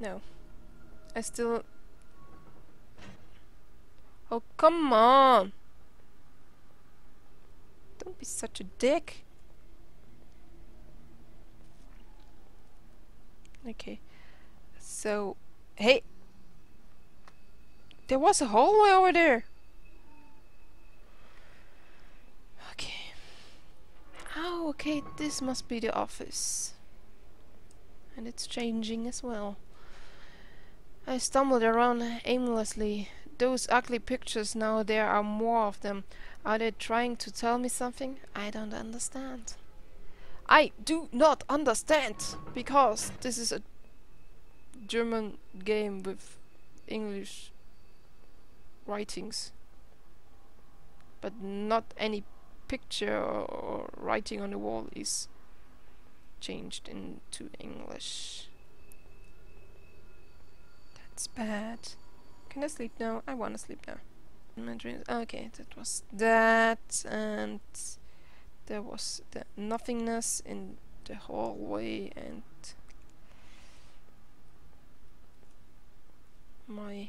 No. I still... Oh, come on! Don't be such a dick. Okay. So, hey! There was a hallway over there! Okay. Oh, okay, this must be the office. And it's changing as well. I stumbled around aimlessly. Those ugly pictures now, there are more of them. Are they trying to tell me something? I don't understand. I do not understand! Because this is a German game with English writings. But not any picture or, writing on the wall is changed into English. That's bad. Can I sleep now? I wanna sleep now. My dreams. Okay, that was that, and there was the nothingness in the hallway, and my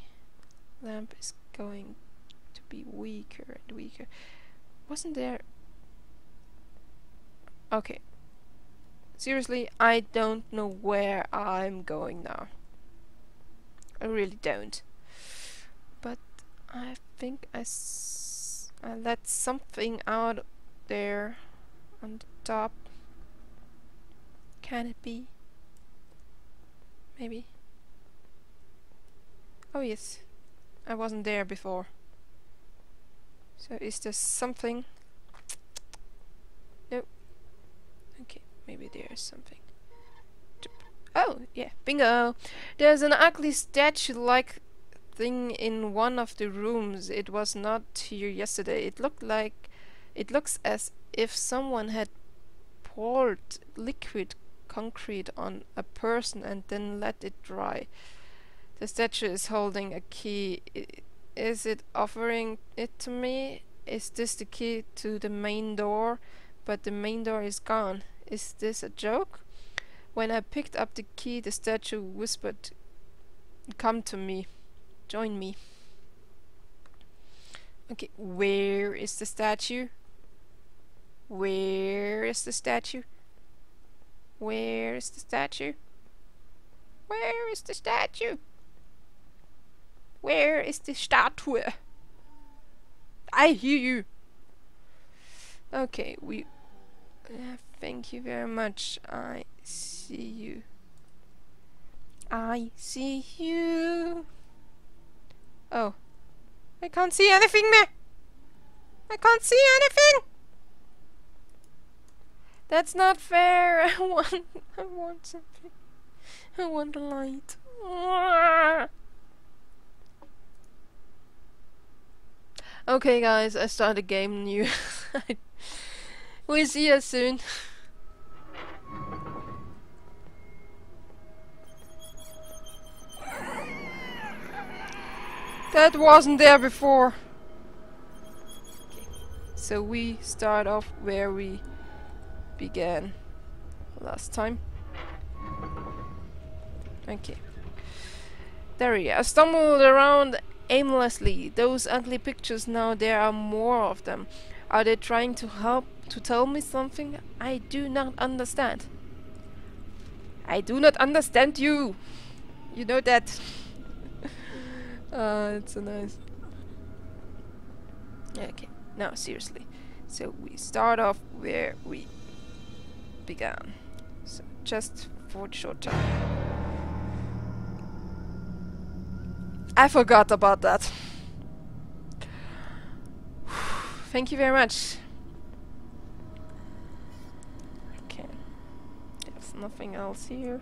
lamp is going to be weaker and weaker. Wasn't there... Okay. Seriously, I don't know where I'm going now. I really don't. But I think I, I let something out there on the top. Can it be? Maybe. Oh yes, I wasn't there before. So is there something? No. Okay, maybe there's something. Yeah, bingo! There's an ugly statue-like thing in one of the rooms. It was not here yesterday. It looked like... It looks as if someone had poured liquid concrete on a person and then let it dry. The statue is holding a key. I is it offering it to me? Is this the key to the main door? But the main door is gone. Is this a joke? When I picked up the key, the statue whispered, Come to me. Join me. Okay, where is the statue? Where is the statue? Where is the statue? Where is the statue? Where is the statue? I hear you. Okay, we... Uh, thank you very much. I see you. I see you. Oh. I can't see anything there. I can't see anything. That's not fair. I want I want something. I want a light. Okay guys, I started a game new. we'll see you soon. That wasn't there before. So we start off where we began last time. Okay. There we go. I stumbled around aimlessly. Those ugly pictures now, there are more of them. Are they trying to help, to tell me something? I do not understand. I do not understand you! You know that. uh, it's so nice. Okay, now seriously. So we start off where we began. So just for a short time. I forgot about that. Thank you very much. Okay. There's nothing else here.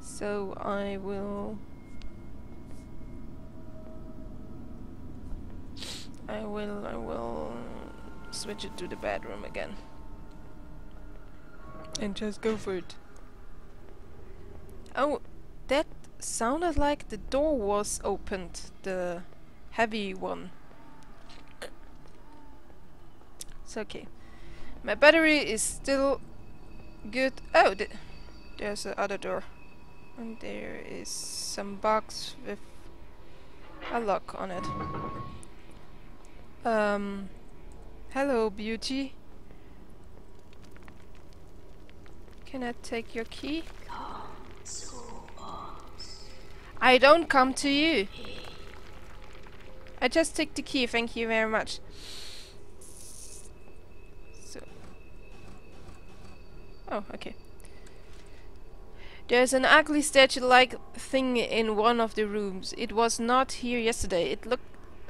So I will... I will, I will switch it to the bedroom again. And just go for it. Oh, that sounded like the door was opened, the heavy one. It's okay. My battery is still good. Oh, th there's the other door. And there is some box with a lock on it. Um, hello, beauty. Can I take your key? I don't come to you. I just take the key, thank you very much. Oh, okay. There's an ugly statue-like thing in one of the rooms. It was not here yesterday. It look,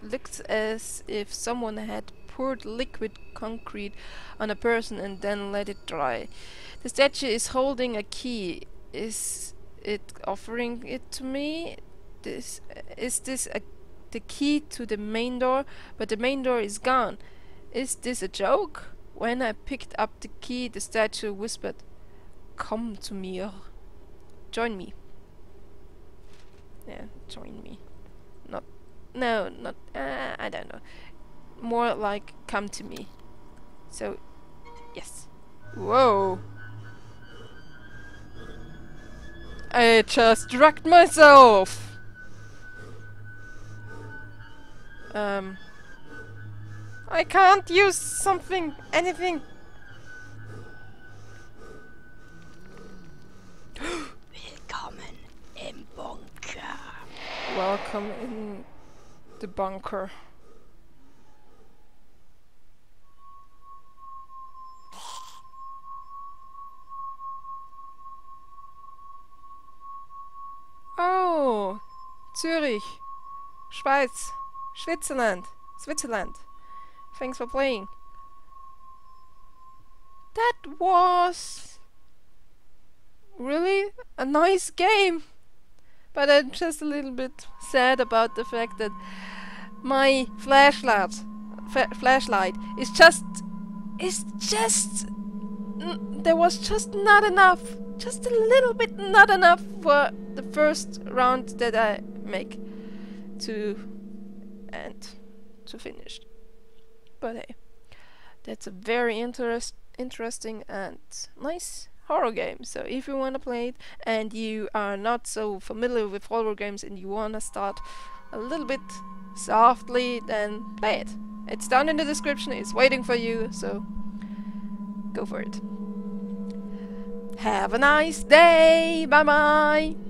looks as if someone had poured liquid concrete on a person and then let it dry. The statue is holding a key. Is it offering it to me? This is this a, the key to the main door? But the main door is gone. Is this a joke? When I picked up the key, the statue whispered, "Come to me." Join me. Yeah, join me. Not, no, not, uh, I don't know. More like come to me. So, yes. Whoa. I just drugged myself. Um. I can't use something, anything. Willkommen im Bunker. Welcome in the bunker. Oh, Zurich, Schweiz, Switzerland, Switzerland. Thanks for playing. That was really a nice game. But I'm just a little bit sad about the fact that my flashlight, flashlight is just, is just, there was just not enough, just a little bit not enough for the first round that I make to end, to finish. But hey, that's a very interest, interesting and nice horror game. So if you want to play it and you are not so familiar with horror games and you want to start a little bit softly, then play it. It's down in the description, it's waiting for you, so go for it. Have a nice day! Bye bye!